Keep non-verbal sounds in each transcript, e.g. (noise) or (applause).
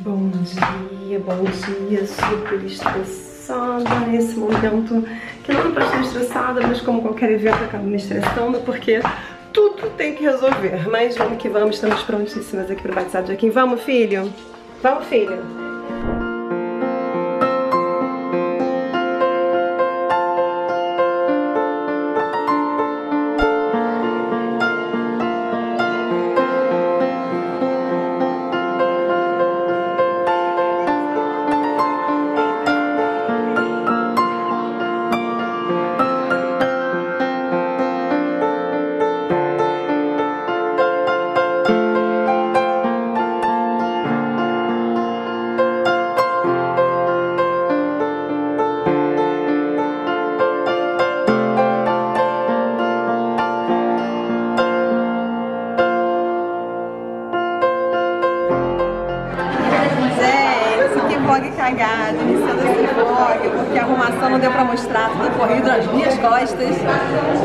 Bom dia, bom dia, super estressada nesse momento, que não é pra estar estressada, mas como qualquer evento acaba me estressando, porque tudo tem que resolver. Mas vamos que vamos, estamos prontíssimas aqui pro batizado de Joaquim. Vamos, filho? Vamos, filho? Costas.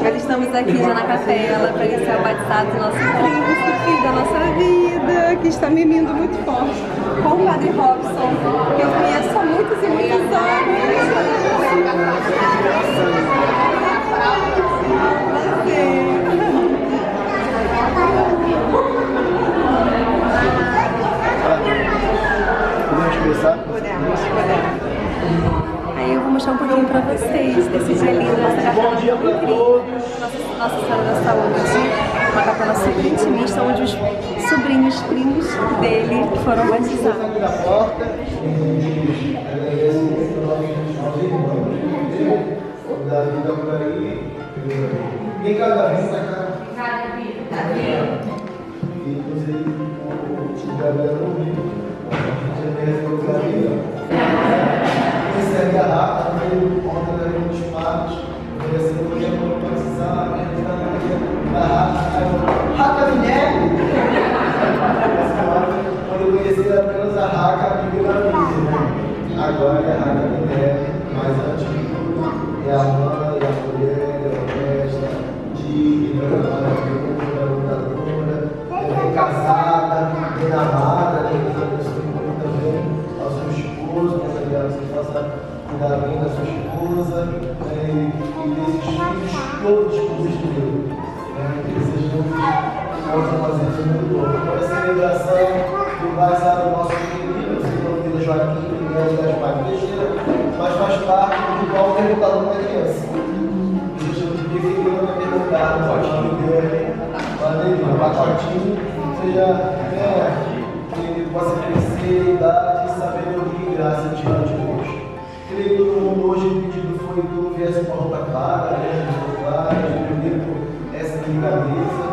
Mas estamos aqui já na capela para iniciar o batizado do nosso príncipe, da nossa vida, que está mimindo muito forte, com o Padre Robson, que eu conheço há muitos e muitos anos. Aí eu vou mostrar um pouquinho pra vocês desse dia lindo, nossa capela incrível, nossa, nossa Senhora da Saúde, uma capela super intimista, onde os sobrinhos primos dele foram batizados. Vem cá, Davi, pra cá. Davi, Davi. E inclusive o Gabriel não viu. Recebe a rata, veio ontem da Reunião dos Padres, oferecendo o dia para batizar, entrando na rata, rata Minelli! Quando eu conheci apenas a raca, a Bíblia da vida. Agora é a raca Minelli, mais antiga, é a mãe, a celebração do batizado do nosso querido, Vila Joaquim, Miguel Gaspar Teixeira, mas faz parte do qual ter lutado criança. Te dizer que eu não tenho lutado, o pacotinho dele, o pacotinho, seja, né, que ele possa crescer, idade, sabedoria e graça diante de Deus. Creio que todo mundo hoje pedido foi que tu viesse com a roupa clara, né? de essa delicadeza. O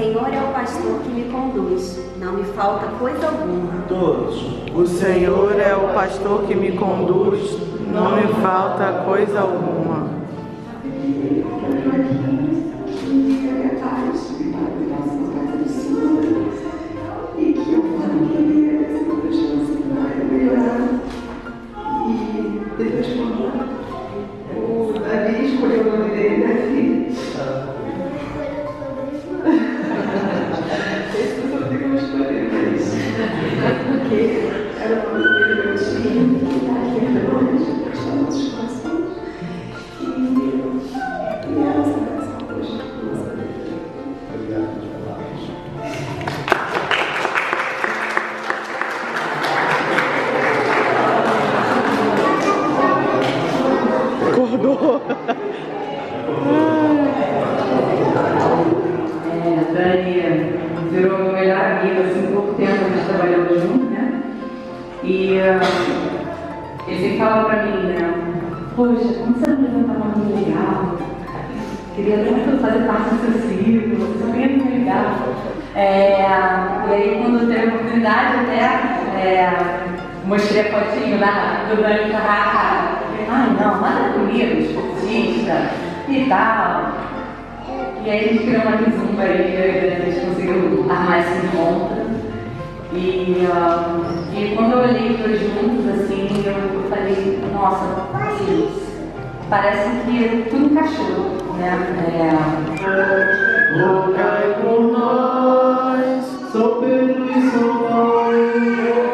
Senhor é o pastor que me conduz, não me falta coisa alguma. Todos. O Senhor é o pastor que me conduz, não me falta coisa alguma. Fotinho da, do Dani Carraca. Ai, não, nada comigo, esportista e tal. E aí a gente criou uma resumo aí, a gente conseguiu armar esse encontro. E, uh, e quando eu olhei os dois juntos, assim, eu, falei, nossa, assim, parece que tudo encaixou, né? É... Rogai por nós, São Pedro e São Maia,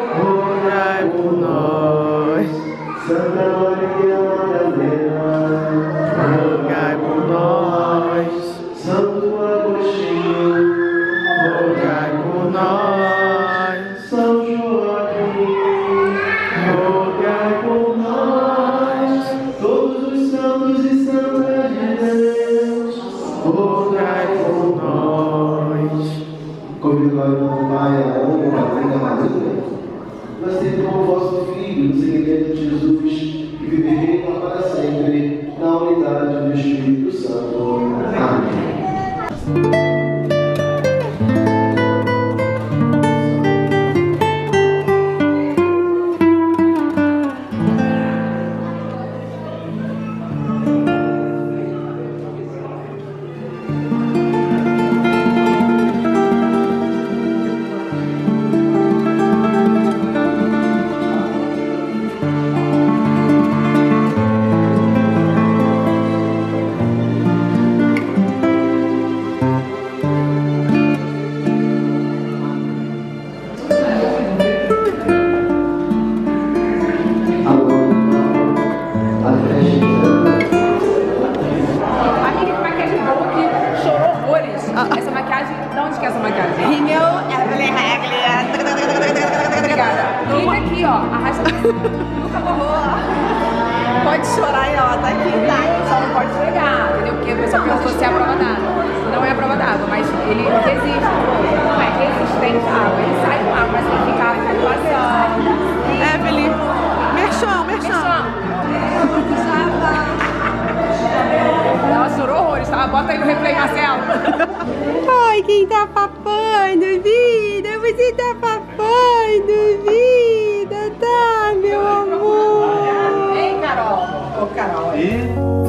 Santa mas como vosso Filho, no segmento de Jesus, que vive reina para sempre, na unidade do Espírito Santo. Tá papando, vida? Você tá papando, vida? Tá, meu amor? Ei, Carol. Ô, Carol. Mari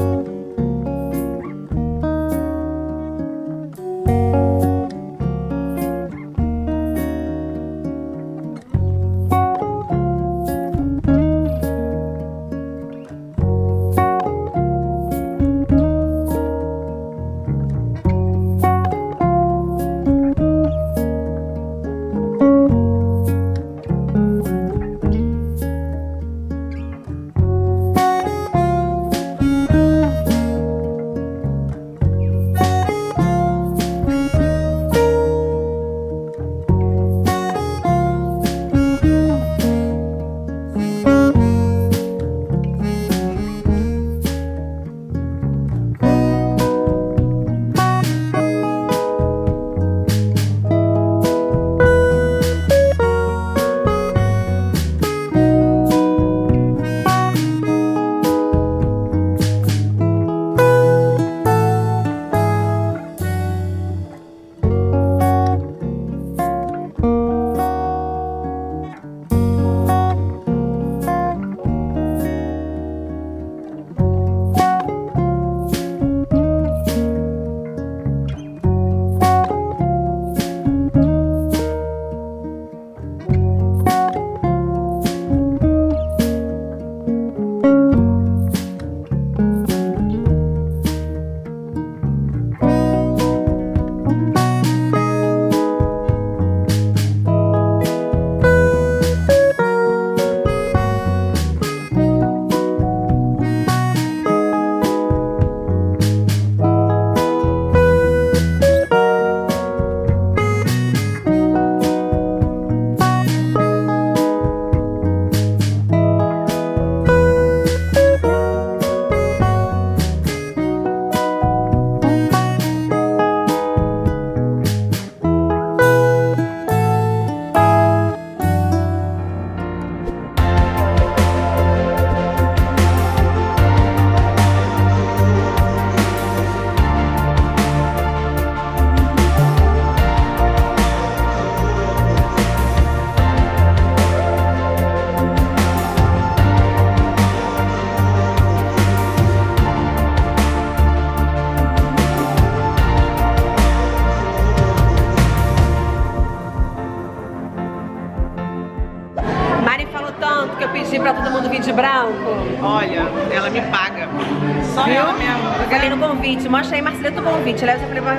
convite. Mostra aí, Marceleta, o convite. Leva essa pra...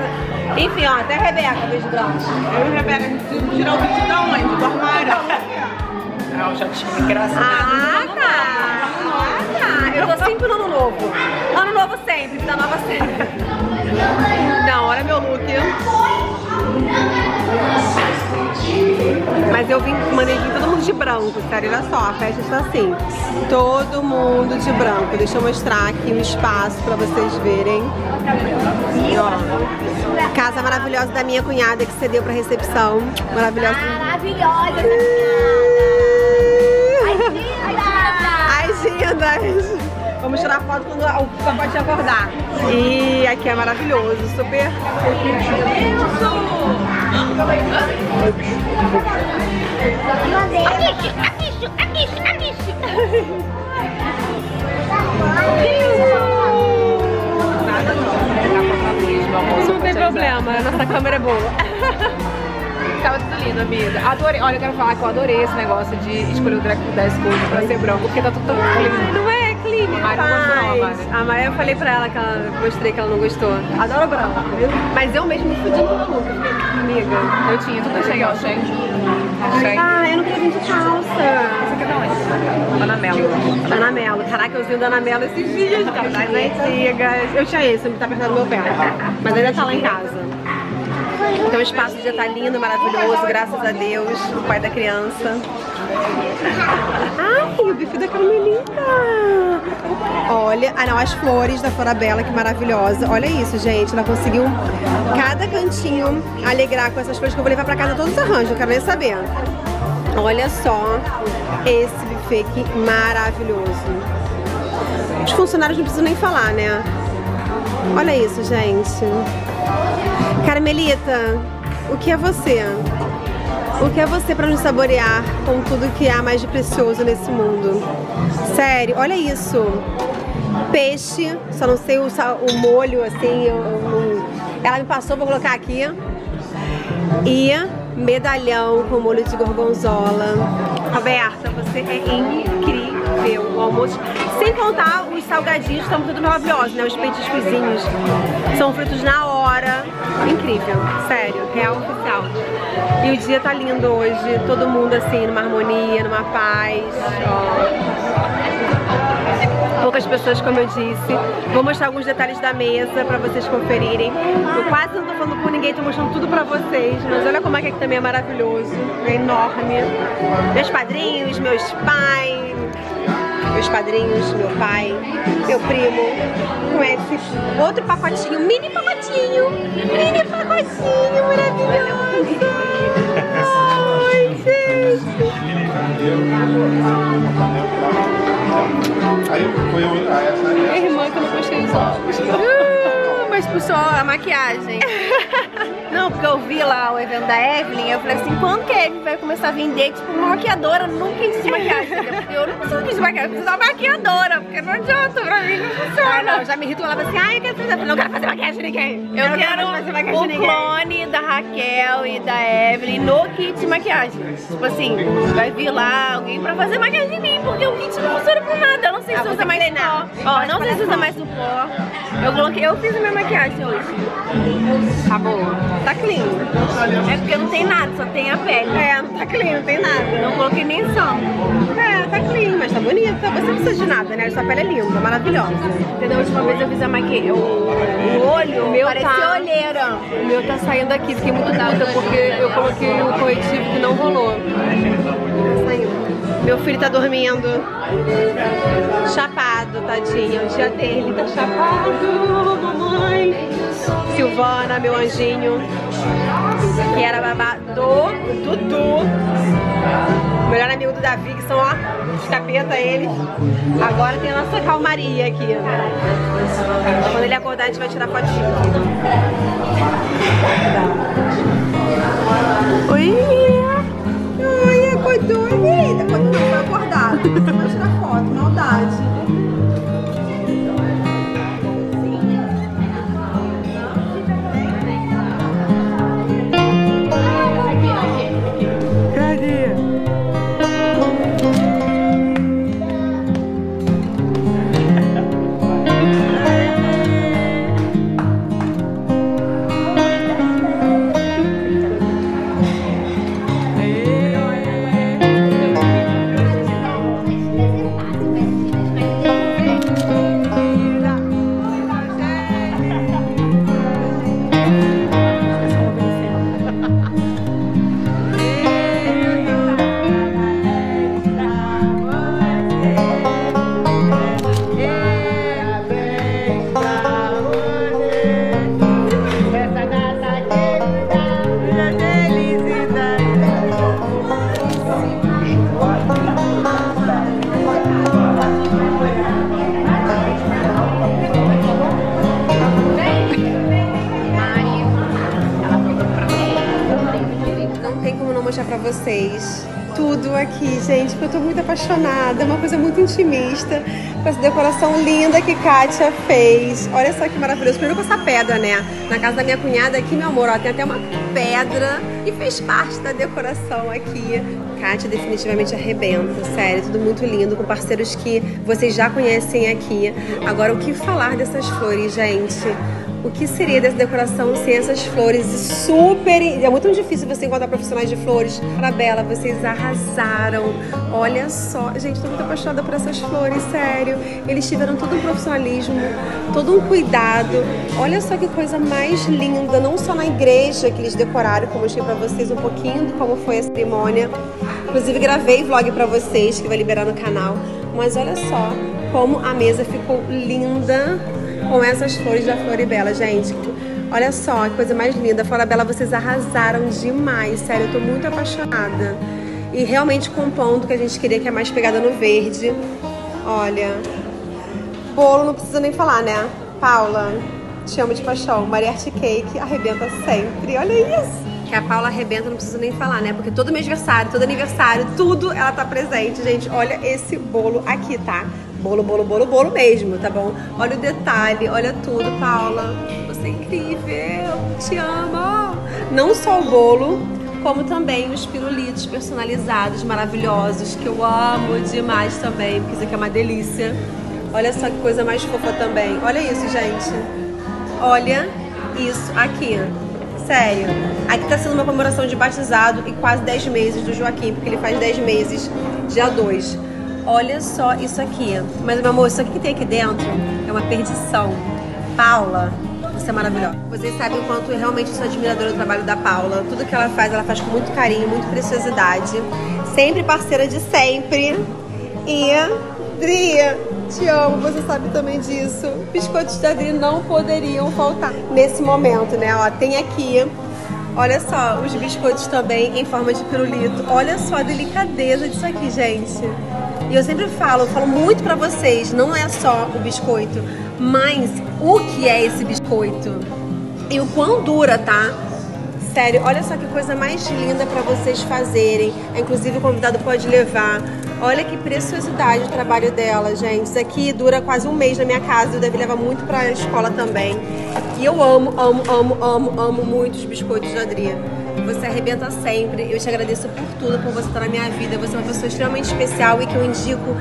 Enfim, ó, até a Rebeca veio de branco. Eu e a Rebeca, tirou o vídeo da onde? Do armário. Não, já tinha, graças a Ah, tá. Ah, tá. Eu tô sempre no ano novo. Ano novo sempre, vida nova sempre. Não, olha meu look. Mas eu vim, mandei vir todo mundo de branco, sério, olha só, a festa está assim. Todo mundo de branco. Deixa eu mostrar aqui o espaço pra vocês verem. Ó, casa maravilhosa da minha cunhada que cedeu pra recepção. Maravilhosa. Maravilhosa. As lindas! Vamos tirar foto quando o pacote acordar. E aqui é maravilhoso, super. Não tem problema, a nossa câmera é boa. Ficava tudo lindo, amiga. Adorei. Olha, eu quero falar que eu adorei esse negócio de escolher o dress code pra ser branco, porque tá tudo tão lindo. Não é clínica, Mari não gostou, não, mas... Mari. A eu falei pra ela que ela mostrei que ela não gostou. Adoro branco, viu? Mas eu mesmo me fudi no maluco. Amiga. Eu tinha tudo cheio, ó, cheio. Cheio. Ah, eu não queria vir de calça. Essa aqui é da onde? Ana Melo. Dana Melo. Caraca, eu vi o Melo esses dias, cara. Das antigas. Eu tinha esse, ele tá apertando meu pé. Mas ainda tá lá em casa. Então o espaço já tá lindo, maravilhoso, graças a Deus, o pai da criança. Ai, o bife da Carmelita! Olha, ah não, as flores da Flora Bela, que maravilhosa. Olha isso, gente, ela conseguiu cada cantinho alegrar com essas flores que eu vou levar pra casa todos os arranjos, eu quero nem saber. Olha só esse buffet aqui maravilhoso. Os funcionários não precisam nem falar, né? Olha isso, gente. Carmelita, o que é você? O que é você para nos saborear com tudo que há mais de precioso nesse mundo? Sério, olha isso. Peixe, só não sei o, o molho, assim. ela me passou, vou colocar aqui. E medalhão com molho de gorgonzola. Roberta, você é incrível. O almoço. Sem contar os salgadinhos, estão tudo maravilhosos, né? Os petiscozinhos. São fritos na hora. Incrível, sério, real oficial. E o dia tá lindo hoje, todo mundo assim, numa harmonia, numa paz. Ó. Poucas pessoas, como eu disse. Vou mostrar alguns detalhes da mesa pra vocês conferirem. Eu quase não tô falando com ninguém, tô mostrando tudo pra vocês. Mas olha como é que aqui também é maravilhoso. É enorme. Meus padrinhos, meus pais, meus padrinhos, meu pai, meu primo, com esse outro pacotinho, mini pacotinho, mini pacotinho maravilhoso. Ai, gente. Minha irmã que eu não puxei os óculos. (laughs) Puxou a maquiagem. (laughs) Não, porque eu vi lá o evento da Evelyn, eu falei assim, quando que a Evelyn vai começar a vender, tipo, uma maquiadora? Eu nunca quis de maquiagem. eu não preciso de maquiagem, eu preciso de uma maquiadora, porque não adianta, pra mim não funciona. Ah, não, já me irritou. Ela falou assim, ai, eu quero fazer. Eu não quero fazer maquiagem de ninguém. Eu não quero fazer maquiagem o de clone da Raquel e da Evelyn no kit de maquiagem. Tipo assim, vai vir lá alguém pra fazer maquiagem em mim, porque o kit não funciona pra nada. Eu não sei se Ah, usa mais treinar. pó. Ó, não sei se usa mais o pó. Eu coloquei, eu fiz a minha maquiagem hoje. Tá bom. Tá clean. É porque não tem nada, só tem a pele. É, não tá clean, não tem nada. Não coloquei nem som. É, tá clean, mas tá bonita. Você não precisa de nada, né? Sua pele é linda, maravilhosa. Entendeu? A última vez eu fiz a maquiagem, o, o olho, O meu parecia tá- olheira. O meu tá saindo aqui, fiquei muito puta porque eu coloquei o corretivo que não rolou. Meu filho tá dormindo. Chapado, tadinho. O dia dele tá chapado, mamãe. Silvana, meu anjinho. Que era babá do Dudu. Melhor amigo do Davi, que são, ó, os capeta. Agora tem a nossa calmaria aqui. Quando ele acordar, a gente vai tirar fotinho. Oi! Oi, acordou, querida. Acordou não, foi acordado. Vai tirar foto, maldade. Apaixonada. É uma coisa muito intimista, com essa decoração linda que Kátia fez. Olha só que maravilhoso. Primeiro com essa pedra, né? Na casa da minha cunhada aqui, meu amor, ó, tem até uma pedra e fez parte da decoração aqui. Kátia definitivamente arrebenta, sério, tudo muito lindo, com parceiros que vocês já conhecem aqui. Agora, o que falar dessas flores, gente? O que seria dessa decoração sem essas flores super. É muito difícil você encontrar profissionais de flores. Bela, vocês arrasaram. Olha só. Gente, estou muito apaixonada por essas flores, sério. Eles tiveram todo um profissionalismo, todo um cuidado. Olha só que coisa mais linda. Não só na igreja que eles decoraram, como eu mostrei pra vocês um pouquinho de como foi a cerimônia. Inclusive, gravei vlog pra vocês que vai liberar no canal. Mas olha só como a mesa ficou linda com essas flores da Floribela, gente. Olha só, que coisa mais linda. Floribela, vocês arrasaram demais, sério, eu tô muito apaixonada. E realmente compondo o que a gente queria, que é mais pegada no verde. Olha, bolo não precisa nem falar, né? Paula, te amo de paixão. Maria Art Cake arrebenta sempre. Olha isso! Que a Paula arrebenta, não precisa nem falar, né? Porque todo aniversário, todo aniversário, tudo ela tá presente, gente. Olha esse bolo aqui, tá? Bolo, bolo, bolo, bolo mesmo, tá bom? Olha o detalhe, olha tudo, Paula. Você é incrível, te amo. Não só o bolo, como também os pirulitos personalizados, maravilhosos, que eu amo demais também, porque isso aqui é uma delícia. Olha só que coisa mais fofa também. Olha isso, gente. Olha isso aqui. Sério. Aqui tá sendo uma comemoração de batizado e quase 10 meses do Joaquim, porque ele faz 10 meses, dia 2. Olha só isso aqui. Mas, meu amor, isso aqui que tem aqui dentro é uma perdição. Paula, você é maravilhosa. Vocês sabem o quanto eu realmente sou admiradora do trabalho da Paula. Tudo que ela faz, ela faz com muito carinho, muito preciosidade. Sempre parceira de sempre. E, Dri, te amo, você sabe também disso. Biscoitos da Dri não poderiam faltar nesse momento, né? Ó, tem aqui Olha só, os biscoitos também em forma de pirulito. Olha só a delicadeza disso aqui, gente. E eu sempre falo, eu falo muito pra vocês, não é só o biscoito, mas o que é esse biscoito. E o quão dura, tá? Sério, olha só que coisa mais linda para vocês fazerem. Inclusive o convidado pode levar. Olha que preciosidade o trabalho dela, gente. Isso aqui dura quase um mês na minha casa. Eu deve levar muito para a escola também. E eu amo, amo, amo, amo, amo muito os biscoitos de Adriana. Você arrebenta sempre. Eu te agradeço por tudo, por você estar na minha vida. Você é uma pessoa extremamente especial e que eu indico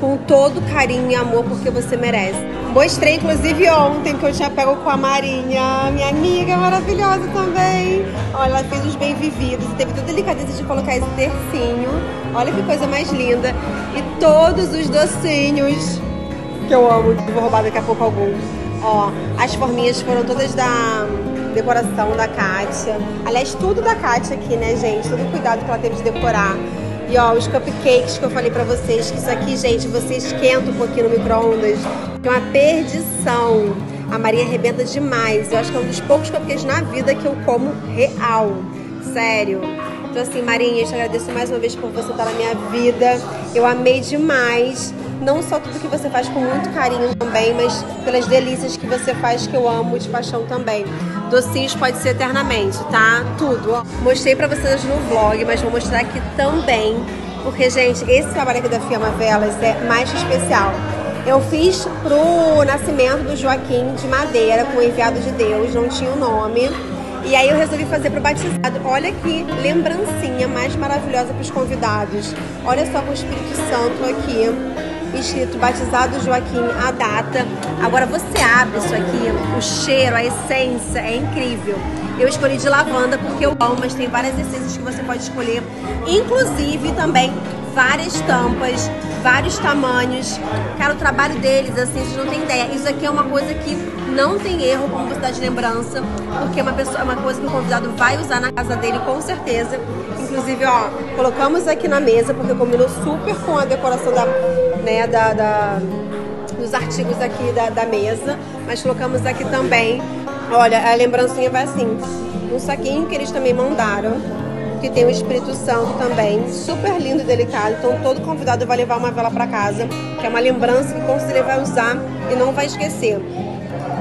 com todo carinho e amor porque você merece. Mostrei inclusive ontem que eu tinha pego com a Marinha, minha amiga maravilhosa também. Olha, ela fez os bem vividos e teve toda a delicadeza de colocar esse tercinho. Olha que coisa mais linda. E todos os docinhos que eu amo, vou roubar daqui a pouco algum. Ó, as forminhas foram todas da decoração da Kátia. Aliás, tudo da Kátia aqui, né, gente? Todo o cuidado que ela teve de decorar. E ó, os cupcakes que eu falei pra vocês, que isso aqui, gente, você esquenta um pouquinho no micro-ondas. É uma perdição. A Maria arrebenta demais. Eu acho que é um dos poucos cupcakes na vida que eu como real. Sério. Então assim, Marinha, eu te agradeço mais uma vez por você estar na minha vida. Eu amei demais não só tudo que você faz com muito carinho também, mas pelas delícias que você faz que eu amo de paixão também. Docinhos pode ser eternamente, tá? Tudo. Mostrei pra vocês no vlog, mas vou mostrar aqui também, porque, gente, esse trabalho aqui da Fiamma Velas é mais especial. Eu fiz pro nascimento do Joaquim de Madeira, com o enviado de Deus, não tinha o nome. E aí eu resolvi fazer pro batizado. Olha que lembrancinha mais maravilhosa para os convidados. Olha só com o Espírito Santo aqui escrito batizado Joaquim, a data. Agora você abre isso aqui, o cheiro, a essência é incrível. Eu escolhi de lavanda porque eu amo, mas tem várias essências que você pode escolher, inclusive também várias tampas, vários tamanhos. Cara, o trabalho deles, assim, vocês não têm ideia. Isso aqui é uma coisa que não tem erro como você dá de lembrança, porque é uma, pessoa, é uma coisa que o convidado vai usar na casa dele com certeza. Inclusive, ó, colocamos aqui na mesa, porque combinou super com a decoração da, né, da, da dos artigos aqui da, da mesa, mas colocamos aqui também. Olha, a lembrancinha vai assim, um saquinho que eles também mandaram que tem o Espírito Santo também, super lindo e delicado. Então todo convidado vai levar uma vela para casa, que é uma lembrança que o conselheiro vai usar e não vai esquecer.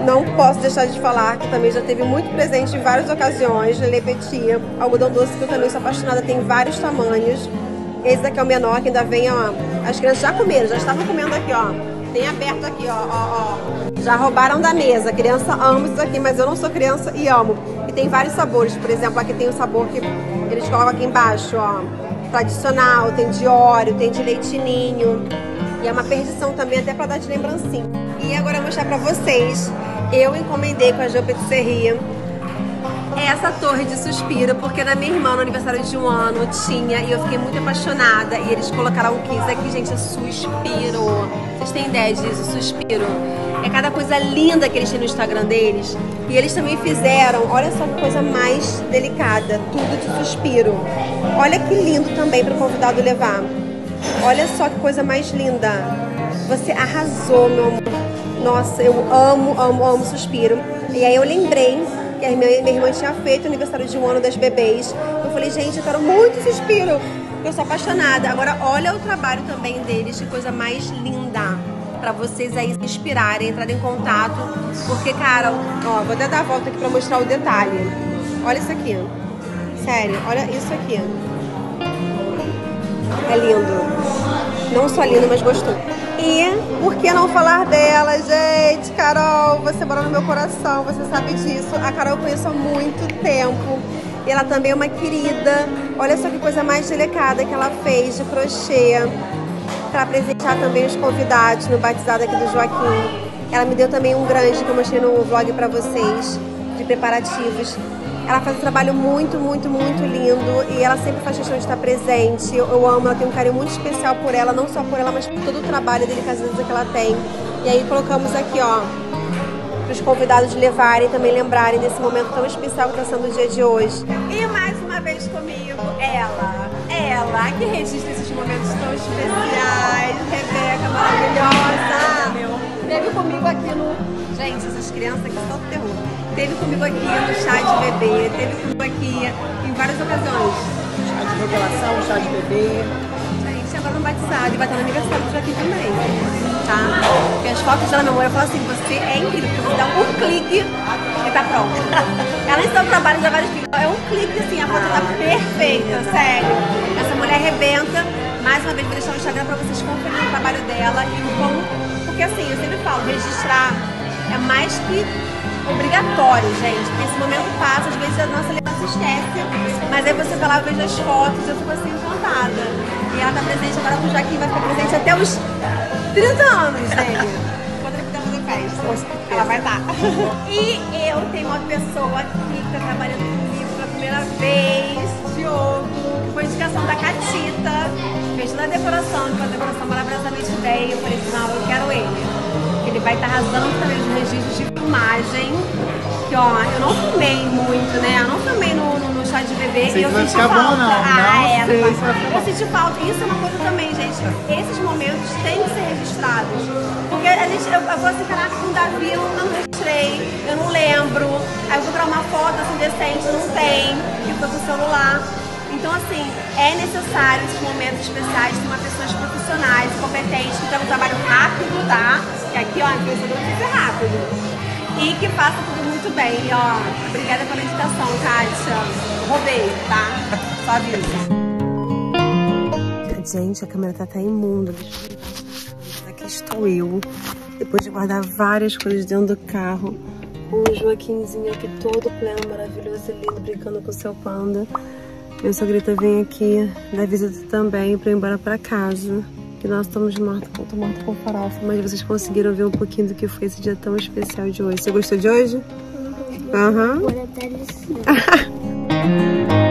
não posso deixar de falar que também já teve muito presente em várias ocasiões, Lele Petit, algodão doce que eu também sou apaixonada, tem vários tamanhos. Esse daqui é o menor, que ainda vem, ó. As crianças já comeram, já estavam comendo aqui, ó. Tem aberto aqui, ó, ó, ó. Já roubaram da mesa. Criança ama isso aqui, mas eu não sou criança e amo. E tem vários sabores. Por exemplo, aqui tem o sabor que eles colocam aqui embaixo, ó. Tradicional, tem de óleo, tem de leitinho. E é uma perdição também, até pra dar de lembrancinha. E agora eu vou mostrar pra vocês. Eu encomendei com a Jo Patisserie essa torre de suspiro, porque na minha irmã, no aniversário de um ano, tinha e eu fiquei muito apaixonada. E eles colocaram o 15 aqui, gente, é suspiro. Vocês têm ideia disso? Suspiro. É cada coisa linda que eles têm no Instagram deles. E eles também fizeram, olha só que coisa mais delicada, tudo de suspiro. Olha que lindo também para o convidado levar. Olha só que coisa mais linda. Você arrasou, meu amor. Nossa, eu amo, amo, amo suspiro. E aí eu lembrei que a minha, minha irmã tinha feito aniversário de um ano das bebês. Eu falei, gente, eu quero muito suspiro. Eu sou apaixonada. Agora, olha o trabalho também deles, que coisa mais linda. Pra vocês aí se inspirarem, entrarem em contato. Porque, cara, ó, vou até dar a volta aqui pra mostrar o detalhe. Olha isso aqui. Sério, olha isso aqui. É lindo. Não só lindo, mas gostoso. E por que não falar dela, gente? Carol, você mora no meu coração, você sabe disso. A Carol eu conheço há muito tempo. E ela também é uma querida. Olha só que coisa mais delicada que ela fez de crochê para presentear também os convidados no batizado aqui do Joaquim. Ela me deu também um grande que eu mostrei no vlog para vocês de preparativos. Ela faz um trabalho muito, muito, muito lindo e ela sempre faz questão de estar presente. Eu, eu amo, ela tem um carinho muito especial por ela, não só por ela, mas por todo o trabalho dele, delicadeza que ela tem. E aí colocamos aqui, ó, para os convidados levarem e também lembrarem desse momento tão especial que está sendo o dia de hoje. E mais uma vez comigo, ela, ela, que registra esses momentos tão especiais, Rebeca maravilhosa. Teve comigo aqui no. Gente, essas crianças aqui são terror. Teve comigo aqui no chá de bebê, teve comigo aqui em várias ocasiões. Chá de revelação, chá de bebê. Gente, agora no batizado e vai estar no aniversário do Joaquim também. Tá? Porque as fotos dela, meu amor, eu falo assim, você é incrível, porque você dá um clique e tá pronto. De dar um trabalho de vários cliques, é um clique assim, a foto tá perfeita, sério. Essa mulher arrebenta. Mais uma vez, vou deixar o Instagram pra vocês conferirem o trabalho dela e o como. Porque assim, eu sempre falo, registrar é mais que obrigatório, gente. Porque esse momento passa, às vezes a nossa lembrança esquece. Mas aí você vai lá, vejo as fotos, eu fico assim encantada. E ela tá presente agora com o Joaquim, vai ficar presente até os 30 anos dele. Quando ele puder fazer festa. Ela vai estar. (laughs) E eu tenho uma pessoa aqui que tá trabalhando comigo pela primeira vez, Diogo, que foi indicação da Catita. Fez toda a decoração, fez a decoração maravilhosamente bem. Eu falei assim, não, eu quero ele vai estar arrasando também os registros de filmagem. Que ó, eu não filmei muito, né? Eu não filmei no, no, no chá de bebê e eu senti ficar bom, falta. não. Ah, Não é, sei não Eu senti falta. Isso é uma coisa também, gente. Esses momentos têm que ser registrados. Porque a gente, eu, eu vou assim, caraca, com o Davi eu não registrei, eu não lembro. Aí eu vou tirar uma foto assim decente, não tem, que foi com o celular. Então, assim, é necessário esses momentos especiais ter uma pessoas profissionais, competentes, que tenham um trabalho rápido, tá? Que aqui, ó, a influenciadora tem que ser rápido. E que faça tudo muito bem. Ó, obrigada pela indicação, Kátia. Roubei, tá? Só aviso. Gente, a câmera tá até imunda. Aqui estou eu. Depois de guardar várias coisas dentro do carro. O Joaquimzinho aqui todo pleno, maravilhoso e lindo, brincando com o seu panda. Meu sogrita vem aqui dar visita também pra ir embora pra casa. Que nós estamos mortos, tô morta com farofa, mas vocês conseguiram ver um pouquinho do que foi esse dia tão especial de hoje. Você gostou de hoje? Aham. Dá licença. (laughs)